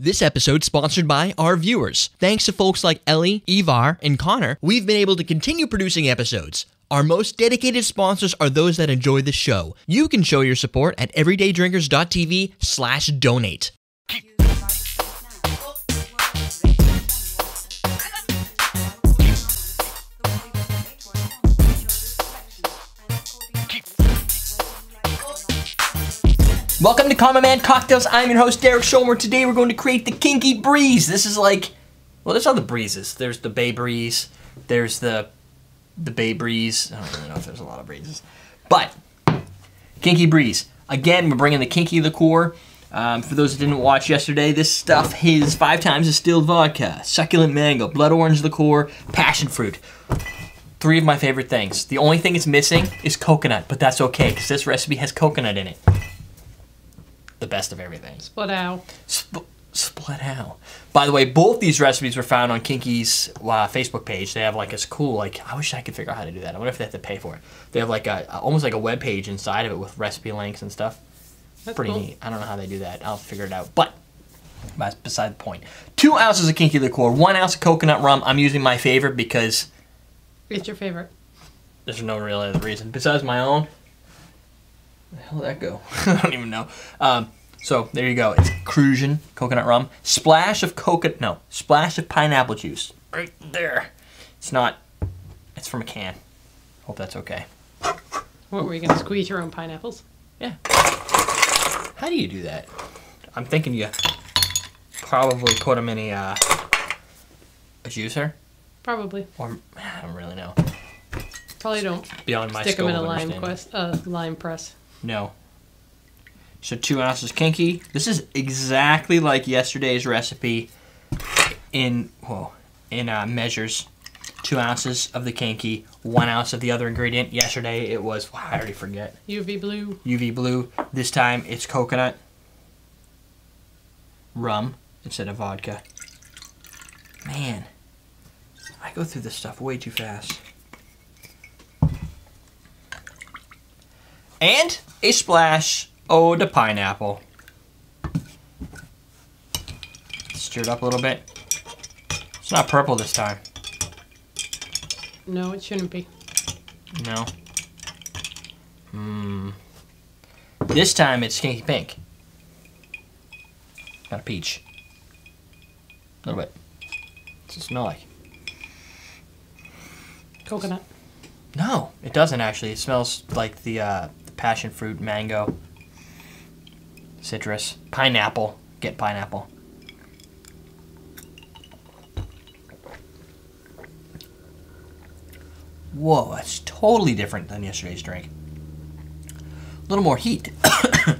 This episode sponsored by our viewers. Thanks to folks like Ellie, Evar, and Connor, we've been able to continue producing episodes. Our most dedicated sponsors are those that enjoy the show. You can show your support at everydaydrinkers.tv slash donate. Welcome to Common Man Cocktails. I'm your host, Derek Schomer. Today we're going to create the Kinky Breeze. This is like, well, there's other breezes. There's the Bay Breeze. There's the the Bay Breeze. I don't really know if there's a lot of breezes. But, Kinky Breeze. Again, we're bringing the Kinky liqueur. Um, for those that didn't watch yesterday, this stuff is five times distilled vodka, succulent mango, blood orange liqueur, passion fruit. Three of my favorite things. The only thing it's missing is coconut, but that's okay because this recipe has coconut in it the best of everything. Split out. Sp- split out. By the way, both these recipes were found on Kinky's uh, Facebook page. They have like this cool, like I wish I could figure out how to do that. I wonder if they have to pay for it. They have like a almost like a web page inside of it with recipe links and stuff. That's Pretty cool. neat. I don't know how they do that. I'll figure it out. But that's beside the point. Two ounces of Kinky liqueur, one ounce of coconut rum. I'm using my favorite because It's your favorite. there's no real other reason besides my own. The hell did that go? I don't even know. Um, so there you go. It's Cruzan coconut rum. Splash of coconut. No, splash of pineapple juice. Right there. It's not. It's from a can. Hope that's okay. What were you gonna squeeze your own pineapples? Yeah. How do you do that? I'm thinking you probably put them in a uh, a juicer, Probably. or I don't really know. Probably don't Beyond my stick them in a lime quest, uh, lime press. No. So two ounces kinky. This is exactly like yesterday's recipe in whoa in uh, measures. Two ounces of the kinky, one ounce of the other ingredient. Yesterday it was wow, I already forget. UV blue. UV blue. This time it's coconut, rum instead of vodka. Man, I go through this stuff way too fast. And a splash ode to pineapple. Stir it up a little bit. It's not purple this time. No, it shouldn't be. No. Hmm. This time it's kinky pink. Not a peach. A little bit. What's it smell like? Coconut. No, it doesn't actually. It smells like the, uh, the passion fruit, mango, citrus, pineapple. Get pineapple. Whoa, that's totally different than yesterday's drink. A little more heat. a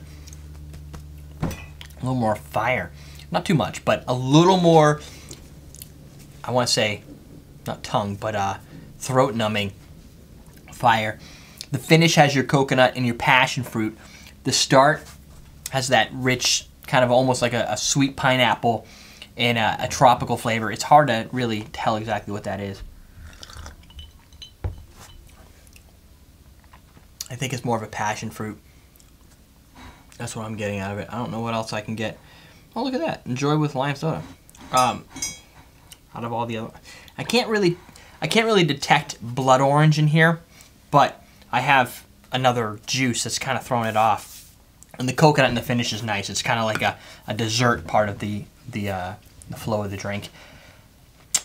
little more fire. Not too much, but a little more, I want to say, not tongue, but uh, throat numbing fire. The finish has your coconut and your passion fruit. The start has that rich, kind of almost like a, a sweet pineapple and a, a tropical flavor. It's hard to really tell exactly what that is. I think it's more of a passion fruit. That's what I'm getting out of it. I don't know what else I can get. Oh, look at that. Enjoy with lime soda. Um, out of all the other, I can't really, I can't really detect blood orange in here, but I have another juice that's kind of throwing it off. And the coconut in the finish is nice. It's kind of like a, a dessert part of the the uh, the flow of the drink.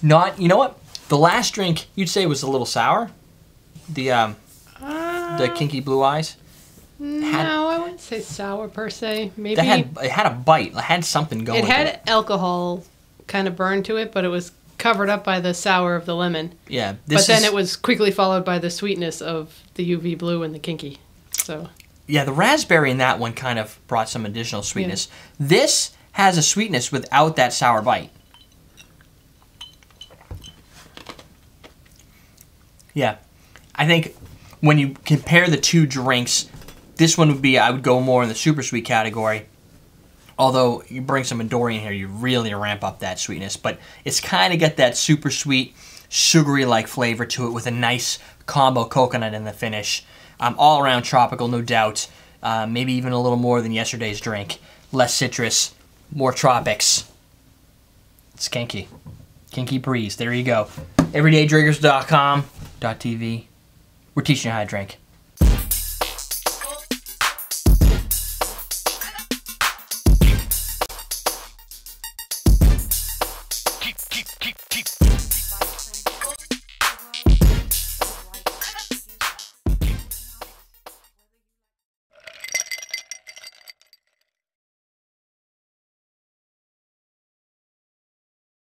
Not, you know what? The last drink you'd say was a little sour. The um, the kinky blue eyes. Had- no, I wouldn't say sour per se. Maybe That had it had a bite. It had something going. On. It had alcohol kind of burn to it, but it was covered up by the sour of the lemon. Yeah, this but then is- it was quickly followed by the sweetness of the UV blue and the kinky. So Yeah, the raspberry in that one kind of brought some additional sweetness. This has a sweetness without that sour bite. Yeah, I think when you compare the two drinks, this one would be I would go more in the super sweet category. Although you bring some Midori in here, you really ramp up that sweetness. But it's kind of got that super sweet, sugary like flavor to it with a nice combo coconut in the finish. Um, all around tropical, no doubt. Uh, maybe even a little more than yesterday's drink. Less citrus, more tropics. It's kinky. Kinky breeze. There you go. Everydaydrinkers.com. .tv. We're teaching you how to drink.